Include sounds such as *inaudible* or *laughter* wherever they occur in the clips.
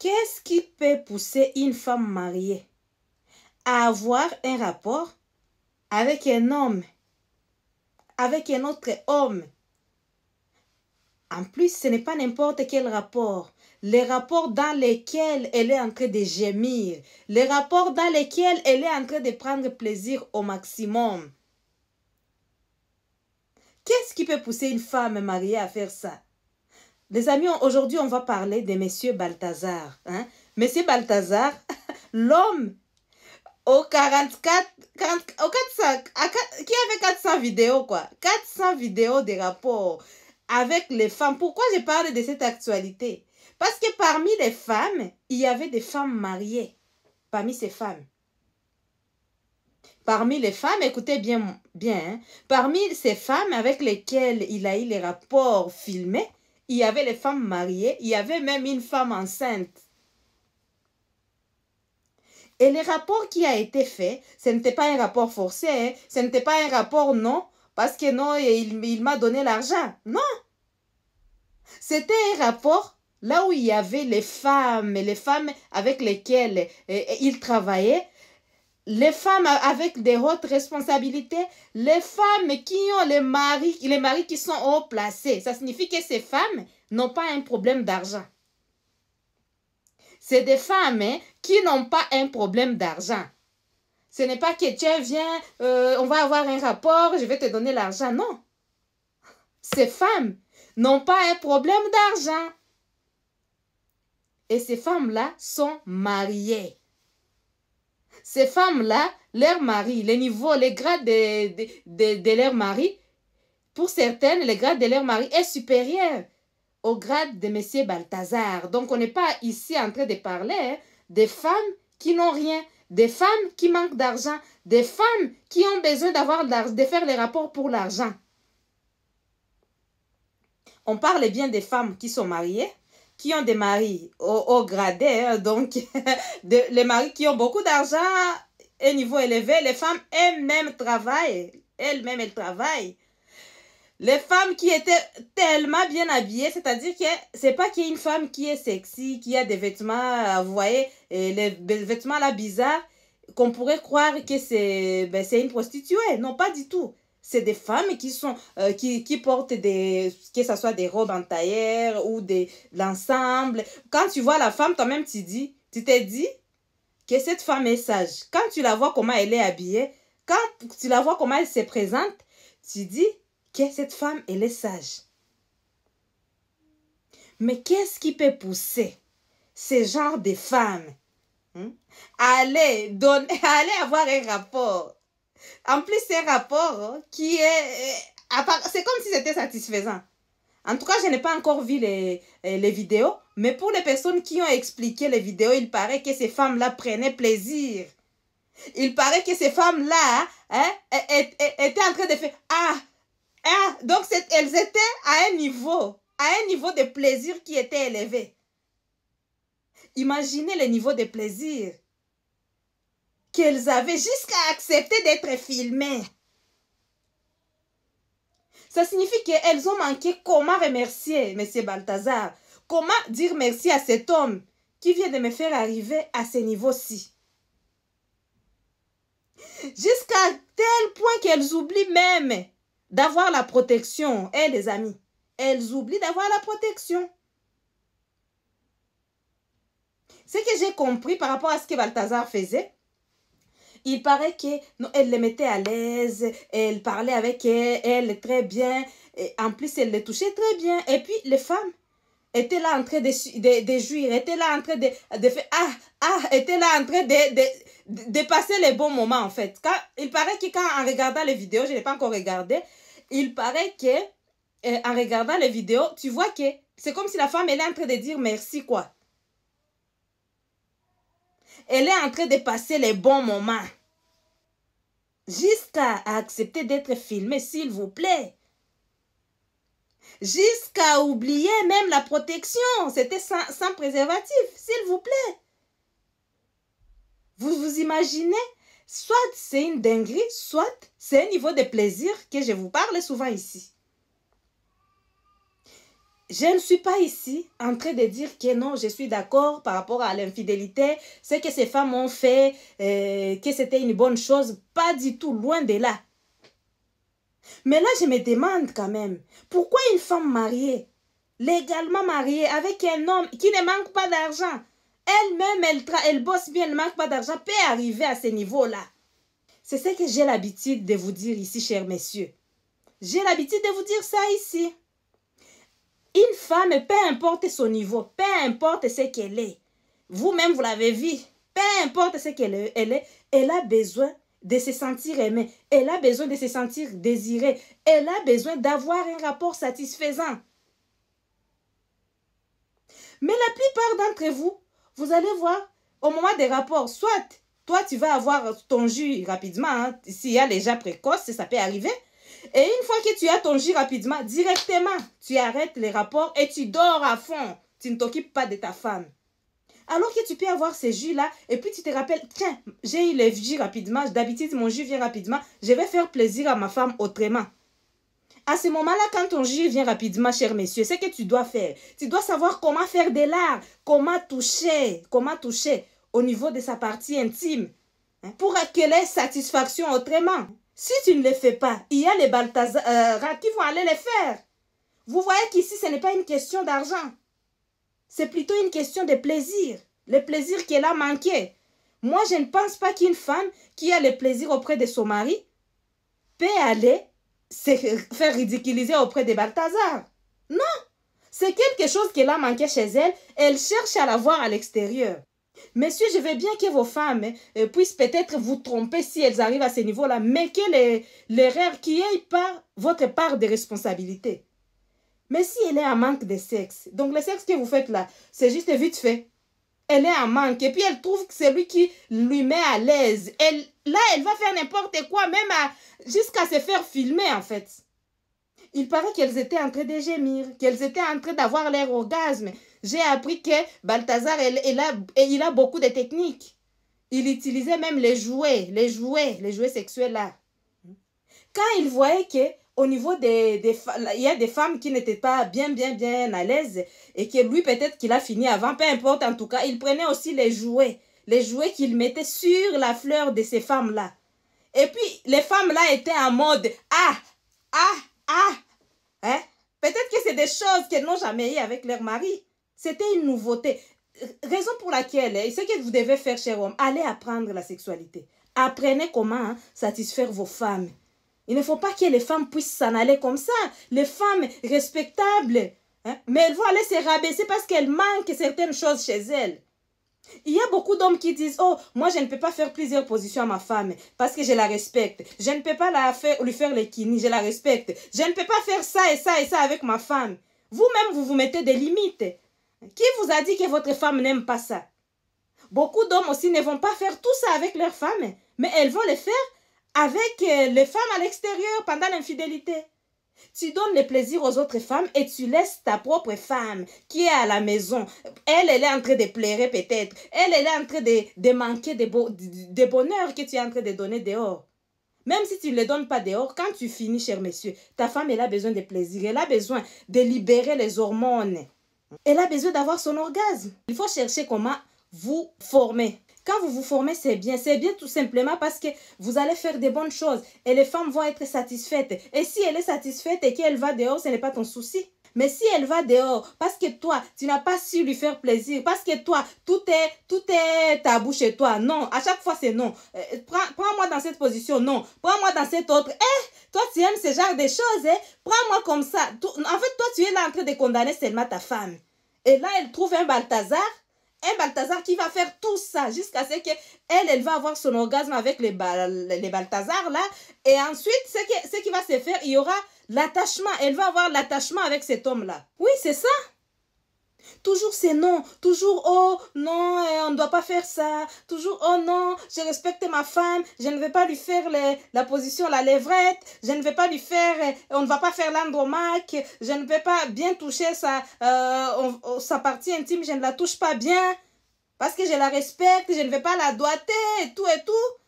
Qu'est-ce qui peut pousser une femme mariée à avoir un rapport avec un homme, avec un autre homme? En plus, ce n'est pas n'importe quel rapport. Les rapports dans lesquels elle est en train de gémir, les rapports dans lesquels elle est en train de prendre plaisir au maximum. Qu'est-ce qui peut pousser une femme mariée à faire ça? Les amis, aujourd'hui, on va parler de Monsieur Balthazar. Hein? Monsieur Balthazar, *laughs* l'homme au 44, 40, au 400, à, qui avait 400 vidéos, quoi. 400 vidéos de rapports avec les femmes. Pourquoi je parle de cette actualité? Parce que parmi les femmes, il y avait des femmes mariées. Parmi ces femmes. Parmi les femmes, écoutez bien, bien, hein, parmi ces femmes avec lesquelles il a eu les rapports filmés, il y avait les femmes mariées, il y avait même une femme enceinte. Et le rapport qui a été fait, ce n'était pas un rapport forcé, hein, ce n'était pas un rapport non, parce que non, il, m'a donné l'argent. Non. C'était un rapport là où il y avait les femmes, les femmes avec lesquelles il travaillait, les femmes avec des hautes responsabilités, les femmes qui ont les maris, les maris qui sont haut placés. Ça signifie que ces femmes n'ont pas un problème d'argent. C'est des femmes hein, qui n'ont pas un problème d'argent. Ce n'est pas que tiens, viens, euh, on va avoir un rapport, je vais te donner l'argent. Non. Ces femmes n'ont pas un problème d'argent. Et ces femmes-là sont mariées ces femmes-là, leur mari, les niveaux, les grades de, leur mari, pour certaines, le grade de leur mari est supérieur au grade de M. Balthazar. Donc, on n'est pas ici en train de parler hein, des femmes qui n'ont rien, des femmes qui manquent d'argent, des femmes qui ont besoin d'avoir de faire les rapports pour l'argent. On parle bien des femmes qui sont mariées, qui ont des maris au, gradé, hein, donc *laughs* de, les maris qui ont beaucoup d'argent, un niveau élevé, les femmes elles-mêmes travaillent, elles-mêmes elles travaillent. Les femmes qui étaient tellement bien habillées, c'est-à-dire que c'est pas qu'il y ait une femme qui est sexy, qui a des vêtements, vous voyez, et les vêtements là bizarres, qu'on pourrait croire que c'est ben, une prostituée. Non, pas du tout c'est des femmes qui sont euh, qui, portent des que ce soit des robes en tailleur ou des l'ensemble. Quand tu vois la femme toi-même tu dis tu t'es dit que cette femme est sage. Quand tu la vois comment elle est habillée quand tu la vois comment elle se présente tu dis que cette femme elle est sage. Mais qu'est-ce qui peut pousser ce genre de femmes hein, aller donner *laughs* à aller avoir un rapport en plus, c'est un rapport hein, qui est... Euh, c'est comme si c'était satisfaisant. En tout cas, je n'ai pas encore vu les, euh, les vidéos, mais pour les personnes qui ont expliqué les vidéos, il paraît que ces femmes-là prenaient plaisir. Il paraît que ces femmes-là hein, étaient en train de faire Ah, ah, donc elles étaient à un niveau, à un niveau de plaisir qui était élevé. Imaginez le niveau de plaisir qu'elles avaient jusqu'à accepter d'être filmées. Ça signifie qu'elles ont manqué comment remercier M. Balthazar, comment dire merci à cet homme qui vient de me faire arriver à ce niveau-ci. Jusqu'à tel point qu'elles oublient même d'avoir la protection. Eh les amis, elles oublient d'avoir la protection. Ce que j'ai compris par rapport à ce que Balthazar faisait, il paraît qu'elle les mettait à l'aise, elle parlait avec elle, très bien. Et en plus, elle les touchait très bien. Et puis, les femmes étaient là en train de, de, de jouir, étaient là en train de, de ah, ah, étaient là en train de, de, de, passer les bons moments, en fait. Quand, il paraît que quand, en regardant les vidéos, je n'ai pas encore regardé, il paraît que, euh, en regardant les vidéos, tu vois que c'est comme si la femme, elle est en train de dire merci, quoi. Elle est en train de passer les bons moments. Jusqu'à accepter d'être filmée, s'il vous plaît. Jusqu'à oublier même la protection. C'était sans, sans préservatif, s'il vous plaît. Vous vous imaginez? Soit c'est une dinguerie, soit c'est un niveau de plaisir que je vous parle souvent ici. Je ne suis pas ici en train de dire que non, je suis d'accord par rapport à l'infidélité, ce que ces femmes ont fait, euh, que c'était une bonne chose. Pas du tout, loin de là. Mais là, je me demande quand même, pourquoi une femme mariée, légalement mariée, avec un homme qui ne manque pas d'argent, elle-même, elle, elle bosse bien, elle ne manque pas d'argent, peut arriver à ce niveau-là? C'est ce que j'ai l'habitude de vous dire ici, chers messieurs. J'ai l'habitude de vous dire ça ici. Une femme, peu importe son niveau, peu importe ce qu'elle est, vous-même vous, l'avez vu, peu importe ce qu'elle est, elle, a besoin de se sentir aimée, elle a besoin de se sentir désirée, elle a besoin d'avoir un rapport satisfaisant. Mais la plupart d'entre vous, vous allez voir, au moment des rapports, soit toi tu vas avoir ton jus rapidement, hein, s'il y a déjà précoce, ça peut arriver, et une fois que tu as ton jus rapidement, directement, tu arrêtes les rapports et tu dors à fond. Tu ne t'occupes pas de ta femme. Alors que tu peux avoir ces jus-là et puis tu te rappelles, tiens, j'ai eu les jus rapidement, d'habitude mon jus vient rapidement, je vais faire plaisir à ma femme autrement. À ce moment-là, quand ton jus vient rapidement, cher messieurs, c'est que tu dois faire. Tu dois savoir comment faire de l'art, comment toucher, comment toucher au niveau de sa partie intime, hein, pour qu'elle ait satisfaction autrement. Si tu ne les fais pas, il y a les Balthazar euh, qui vont aller les faire. Vous voyez qu'ici, ce n'est pas une question d'argent. C'est plutôt une question de plaisir. Le plaisir qu'elle a manqué. Moi, je ne pense pas qu'une femme qui a le plaisir auprès de son mari peut aller se faire ridiculiser auprès de Balthazar. Non, c'est quelque chose qu'elle a manqué chez elle. Elle cherche à la voir à l'extérieur. Messieurs, je veux bien que vos femmes euh, puissent peut-être vous tromper si elles arrivent à ce niveau-là, mais que l'erreur qui ait pas votre part de responsabilité. Mais si elle est en manque de sexe, donc le sexe que vous faites là, c'est juste vite fait. Elle est en manque et puis elle trouve que c'est lui qui lui met à l'aise. Elle, là, elle va faire n'importe quoi, même jusqu'à se faire filmer en fait. Il paraît qu'elles étaient en train de gémir, qu'elles étaient en train d'avoir leur orgasme. J'ai appris que Balthazar, il, a, beaucoup de techniques. Il utilisait même les jouets, les jouets, les jouets sexuels là. Quand il voyait que au niveau des, il y a des femmes qui n'étaient pas bien, bien, bien à l'aise et que lui, peut-être qu'il a fini avant, peu importe, en tout cas, il prenait aussi les jouets, les jouets qu'il mettait sur la fleur de ces femmes-là. Et puis, les femmes-là étaient en mode, ah, ah, ah, hein? Peut-être que c'est des choses qu'elles n'ont jamais eu avec leur mari. C'était une nouveauté. Raison pour laquelle, hein, ce que vous devez faire, cher homme, allez apprendre la sexualité. Apprenez comment hein, satisfaire vos femmes. Il ne faut pas que les femmes puissent s'en aller comme ça. Les femmes respectables, hein, mais elles vont aller se rabaisser parce qu'elles manquent certaines choses chez elles. Il y a beaucoup d'hommes qui disent Oh, moi je ne peux pas faire plusieurs positions à ma femme parce que je la respecte. Je ne peux pas la faire, lui faire les kini, je la respecte. Je ne peux pas faire ça et ça et ça avec ma femme. Vous-même, vous vous mettez des limites. Qui vous a dit que votre femme n'aime pas ça? Beaucoup d'hommes aussi ne vont pas faire tout ça avec leurs femmes, mais elles vont le faire avec euh, les femmes à l'extérieur pendant l'infidélité. Tu donnes le plaisir aux autres femmes et tu laisses ta propre femme qui est à la maison. Elle, elle est en train de pleurer peut-être. Elle, elle est en train de, de manquer de, de, bonheur que tu es en train de donner dehors. Même si tu ne le donnes pas dehors, quand tu finis, cher monsieur, ta femme, elle a besoin de plaisir. Elle a besoin de libérer les hormones. Elle a besoin d'avoir son orgasme. Il faut chercher comment vous former. Quand vous vous formez, c'est bien. C'est bien tout simplement parce que vous allez faire des bonnes choses et les femmes vont être satisfaites. Et si elle est satisfaite et qu'elle va dehors, ce n'est pas ton souci. Mais si elle va dehors, parce que toi, tu n'as pas su lui faire plaisir, parce que toi, tout est, tout est tabou chez toi, non, à chaque fois c'est non. Euh, prends-moi dans cette position, non. Prends-moi dans cette autre. Eh, toi tu aimes ce genre de choses, eh? Prends-moi comme ça. en fait, toi tu es là en train de condamner seulement ta femme. Et là, elle trouve un Balthazar, un Balthazar qui va faire tout ça jusqu'à ce que elle, elle va avoir son orgasme avec les, les Balthazar là. Et ensuite, ce qui, ce qui va se faire, il y aura l'attachement. Elle va avoir l'attachement avec cet homme-là. Oui, c'est ça. Toujours c'est non. Toujours oh non, eh, on ne doit pas faire ça. Toujours oh non, je respecte ma femme. Je ne vais pas lui faire la position, la levrette. Je ne vais pas lui faire, eh, on ne va pas faire l'andromaque. Je ne vais pas bien toucher sa, euh, sa partie intime. Je ne la touche pas bien. Parce que je la respecte. Je ne vais pas la doiter et tout et tout.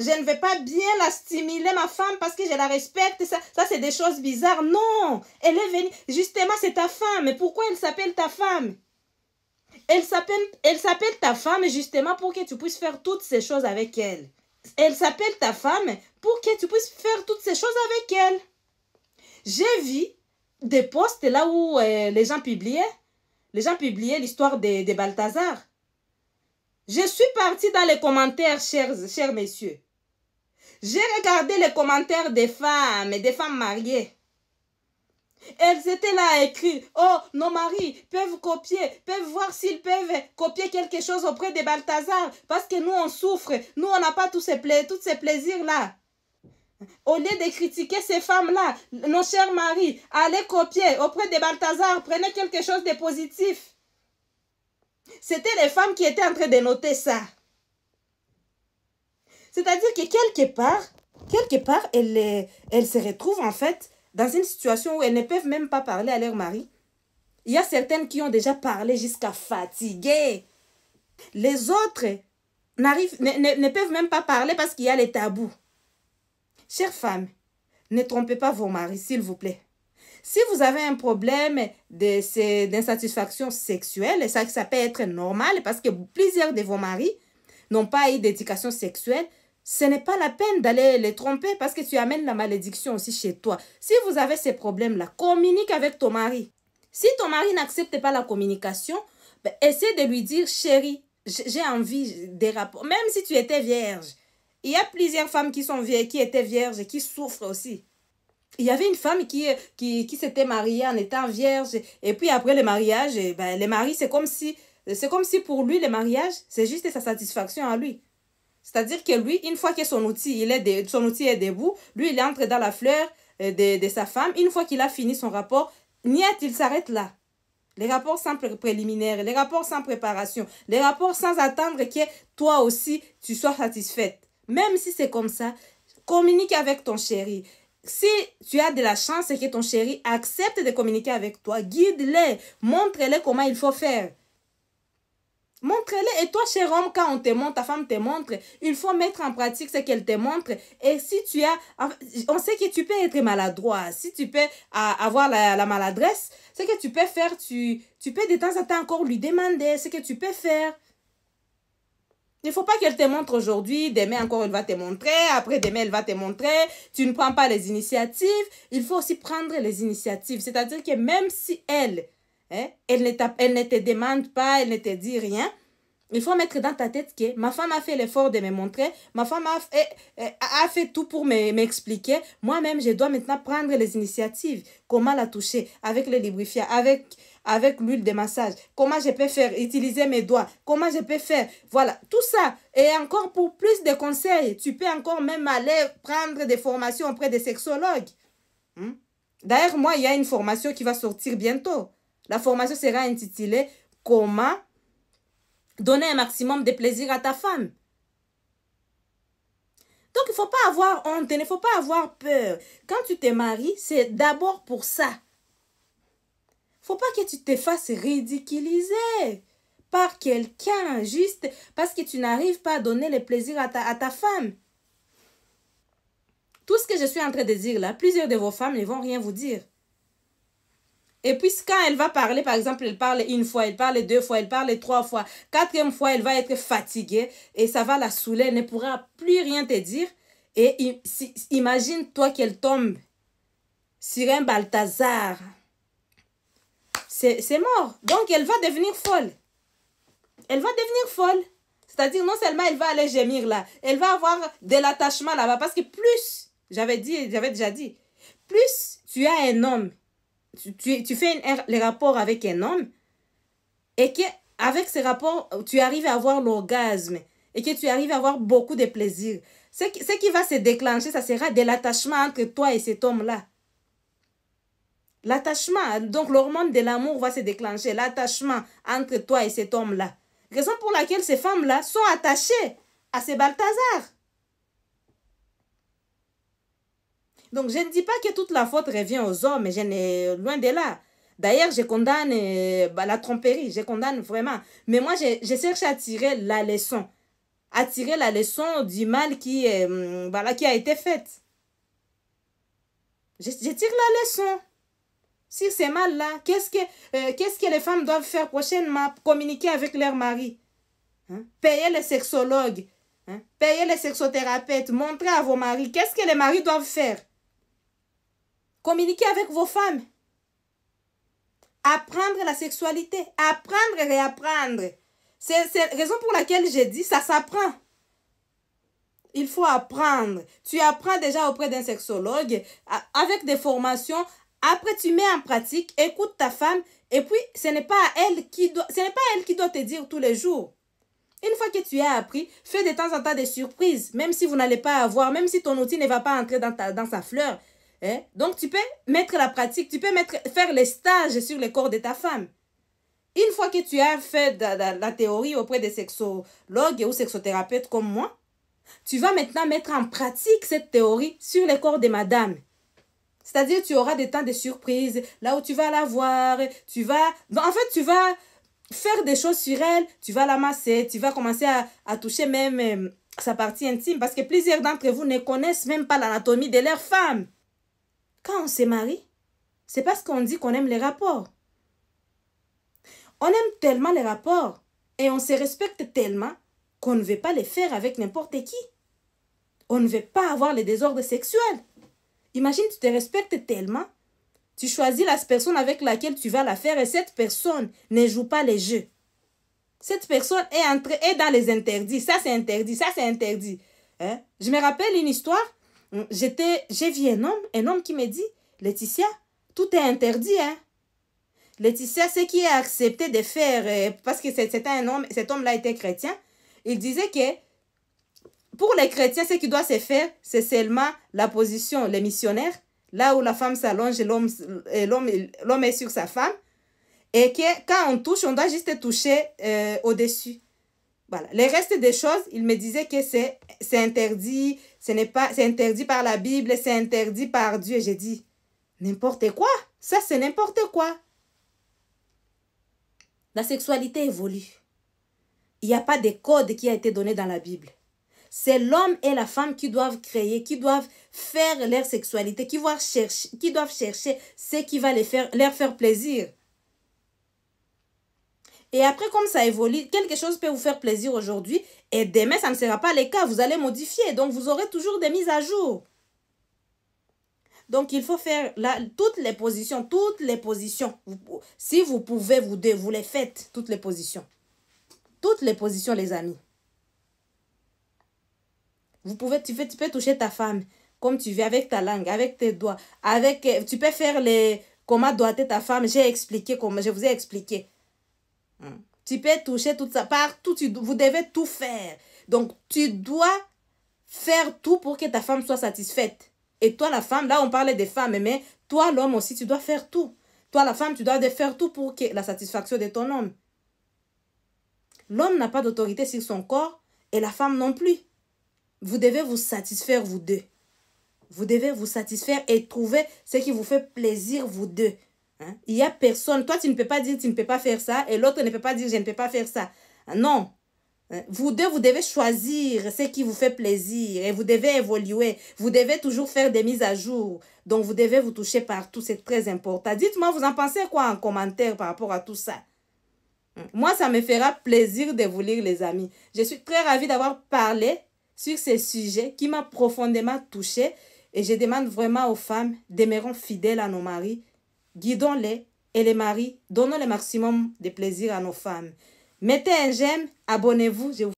Je ne vais pas bien la stimuler, ma femme, parce que je la respecte. Ça, c'est des choses bizarres. Non, elle est venue. Justement, c'est ta femme. Mais pourquoi elle s'appelle ta femme? Elle s'appelle, elle s'appelle ta femme justement pour que tu puisses faire toutes ces choses avec elle. Elle s'appelle ta femme pour que tu puisses faire toutes ces choses avec elle. J'ai vu des posts là où euh, les gens publiaient, les gens publiaient l'histoire de, de Balthazar. Je suis partie dans les commentaires, chers, chers messieurs. J'ai regardé les commentaires des femmes des femmes mariées. Elles étaient là à oh, nos maris peuvent copier, peuvent voir s'ils peuvent copier quelque chose auprès de Balthazar, parce que nous, on souffre, nous, on n'a pas tous ces, pla tous ces plaisirs-là. Au lieu de critiquer ces femmes-là, nos chers maris, allez copier auprès de Balthazar, prenez quelque chose de positif. C'était les femmes qui étaient en train de noter ça. C'est-à-dire que quelque part, quelque part, elles, se retrouvent en fait dans une situation où elles ne peuvent même pas parler à leur mari. Il y a certaines qui ont déjà parlé jusqu'à fatiguer. Les autres ne, ne peuvent même pas parler parce qu'il y a les tabous. Chères femmes, ne trompez pas vos maris, s'il vous plaît. Si vous avez un problème d'insatisfaction sexuelle, ça, ça peut être normal parce que plusieurs de vos maris n'ont pas eu d'éducation sexuelle, ce n'est pas la peine d'aller les tromper parce que tu amènes la malédiction aussi chez toi. Si vous avez ces problèmes-là, communique avec ton mari. Si ton mari n'accepte pas la communication, ben, essaie de lui dire, chérie, j'ai envie des rapports. Même si tu étais vierge. Il y a plusieurs femmes qui sont vierges, qui étaient vierges et qui souffrent aussi. Il y avait une femme qui, qui, qui s'était mariée en étant vierge. Et puis après le mariage, ben, les maris, c'est comme si c'est comme si pour lui, le mariage, c'est juste sa satisfaction à lui. C'est-à-dire que lui, une fois que son outil, il est de, son outil est debout, lui, il entre dans la fleur de, de sa femme. Une fois qu'il a fini son rapport, niet, il s'arrête là. Les rapports sans préliminaire, les rapports sans préparation, les rapports sans attendre que toi aussi, tu sois satisfaite. Même si c'est comme ça, communique avec ton chéri. Si tu as de la chance et que ton chéri accepte de communiquer avec toi, guide-les, montre-les comment il faut faire. Montre-les. Et toi, cher homme, quand on te montre, ta femme te montre, il faut mettre en pratique ce qu'elle te montre. Et si tu as... On sait que tu peux être maladroit. Si tu peux avoir la, la maladresse, ce que tu peux faire, tu, tu peux de temps en temps encore lui demander ce que tu peux faire. Il ne faut pas qu'elle te montre aujourd'hui, demain encore elle va te montrer, après demain elle va te montrer, tu ne prends pas les initiatives. Il faut aussi prendre les initiatives. C'est-à-dire que même si elle, hein, elle, ne te demande pas, elle ne te dit rien, il faut mettre dans ta tête que ma femme a fait l'effort de me montrer, ma femme a fait, a fait tout pour m'expliquer. Moi-même, je dois maintenant prendre les initiatives. Comment la toucher? Avec le lubrifiant, avec, avec l'huile de massage. Comment je peux faire, utiliser mes doigts? Comment je peux faire? Voilà, tout ça. Et encore pour plus de conseils, tu peux encore même aller prendre des formations auprès des sexologues. Hmm? D'ailleurs, moi, il y a une formation qui va sortir bientôt. La formation sera intitulée Comment donner un maximum de plaisir à ta femme. Donc, il ne faut pas avoir honte, il ne faut pas avoir peur. Quand tu te maries, c'est d'abord pour ça. Il ne faut pas que tu te fasses ridiculiser par quelqu'un juste parce que tu n'arrives pas à donner le plaisir à ta, à ta femme. Tout ce que je suis en train de dire là, plusieurs de vos femmes ne vont rien vous dire. Et puis, quand elle va parler, par exemple, elle parle une fois, elle parle deux fois, elle parle trois fois, quatrième fois, elle va être fatiguée et ça va la saouler, elle ne pourra plus rien te dire. Et imagine-toi qu'elle tombe sur un Balthazar. C'est mort. Donc, elle va devenir folle. Elle va devenir folle. C'est-à-dire, non seulement elle va aller gémir là, elle va avoir de l'attachement là-bas. Parce que plus, j'avais dit, j'avais déjà dit, plus tu as un homme tu, tu fais une, les rapports avec un homme et que avec ces rapports, tu arrives à avoir l'orgasme et que tu arrives à avoir beaucoup de plaisir. Ce ce qui va se déclencher, ça sera de l'attachement entre toi et cet homme-là. L'attachement, donc l'hormone de l'amour va se déclencher, l'attachement entre toi et cet homme-là. Raison pour laquelle ces femmes-là sont attachées à ces Balthazar. Donc, je ne dis pas que toute la faute revient aux hommes, mais je n'ai loin de là. D'ailleurs, je condamne euh, bah, la tromperie, je condamne vraiment. Mais moi, je, cherche à tirer la leçon. à tirer la leçon du mal qui, qui a été fait. Je, tire la leçon. Sur ces mal-là, qu'est-ce que, euh, les femmes doivent faire prochainement Communiquer avec leur mari? Hein? Payer les sexologues. Hein? Payer les sexothérapeutes. Montrer à vos maris. Qu'est-ce que les maris doivent faire? Communiquer avec vos femmes. Apprendre la sexualité. Apprendre et réapprendre. C'est la raison pour laquelle j'ai dit ça s'apprend. Il faut apprendre. Tu apprends déjà auprès d'un sexologue avec des formations. Après, tu mets en pratique, écoute ta femme, et puis ce n'est pas elle qui doit, ce n'est pas elle qui doit te dire tous les jours. Une fois que tu as appris, fais de temps en temps des surprises, même si vous n'allez pas avoir, même si ton outil ne va pas entrer dans, ta, dans sa fleur. Hein? Donc, tu peux mettre la pratique, tu peux mettre, faire les stages sur le corps de ta femme. Une fois que tu as fait la, théorie auprès des sexologues ou sexothérapeutes comme moi, tu vas maintenant mettre en pratique cette théorie sur le corps de madame. C'est-à-dire, tu auras des temps de surprise, là où tu vas la voir, tu vas... En fait, tu vas faire des choses sur elle, tu vas la masser, tu vas commencer à, à toucher même euh, sa partie intime, parce que plusieurs d'entre vous ne connaissent même pas l'anatomie de leur femme. Quand on se marie, c'est parce qu'on dit qu'on aime les rapports. On aime tellement les rapports et on se respecte tellement qu'on ne veut pas les faire avec n'importe qui. On ne veut pas avoir les désordres sexuels. Imagine, tu te respectes tellement, tu choisis la personne avec laquelle tu vas la faire et cette personne ne joue pas les jeux. Cette personne est, entrée, dans les interdits. Ça, c'est interdit. Ça, c'est interdit. Hein? Je me rappelle une histoire. J'étais, j'ai vu un homme, un homme qui me dit, Laetitia, tout est interdit. Hein? Laetitia, ce qui est accepté de faire, euh, parce que c'était un homme, cet homme-là était chrétien, il disait que pour les chrétiens, ce qui doit se faire, c'est seulement la position, les missionnaires, là où la femme s'allonge et l'homme est sur sa femme, et que quand on touche, on doit juste toucher euh, au-dessus. Voilà. Le reste des choses, il me disait que c'est interdit, ce n'est pas, c'est interdit par la Bible, c'est interdit par Dieu. J'ai dit, n'importe quoi. Ça, c'est n'importe quoi. La sexualité évolue. Il n'y a pas de code qui a été donné dans la Bible. C'est l'homme et la femme qui doivent créer, qui doivent faire leur sexualité, qui doivent chercher, qui doivent chercher ce qui va les faire, leur faire plaisir. Et après, comme ça évolue, quelque chose peut vous faire plaisir aujourd'hui et demain, ça ne sera pas le cas. Vous allez modifier. Donc, vous aurez toujours des mises à jour. Donc, il faut faire toutes les positions, toutes les positions. Si vous pouvez, vous, vous les faites, toutes les positions. Toutes les positions, les amis. Vous pouvez, tu, tu peux toucher ta femme comme tu veux, avec ta langue, avec tes doigts. Avec, tu peux faire les, comment doiter ta femme. J'ai expliqué comment, je vous ai expliqué. Hmm. Tu peux toucher toute ça. Partout, tu, vous devez tout faire. Donc, tu dois faire tout pour que ta femme soit satisfaite. Et toi, la femme, là, on parlait des femmes, mais toi, l'homme aussi, tu dois faire tout. Toi, la femme, tu dois faire tout pour que la satisfaction de ton homme. L'homme n'a pas d'autorité sur son corps et la femme non plus. Vous devez vous satisfaire, vous deux. Vous devez vous satisfaire et trouver ce qui vous fait plaisir, vous deux. Hein? Il n'y a personne. Toi, tu ne peux pas dire tu ne peux pas faire ça et l'autre ne peut pas dire je ne peux pas faire ça. Non. Hein? Vous deux, vous devez choisir ce qui vous fait plaisir et vous devez évoluer. Vous devez toujours faire des mises à jour. Donc, vous devez vous toucher partout. C'est très important. Dites-moi, vous en pensez quoi en commentaire par rapport à tout ça? Hein? Moi, ça me fera plaisir de vous lire, les amis. Je suis très ravie d'avoir parlé sur ces sujets qui m'ont profondément touché et je demande vraiment aux femmes, demeurons fidèles à nos maris, guidons-les et les maris, donnons le maximum de plaisir à nos femmes. Mettez un j'aime, abonnez-vous, je vous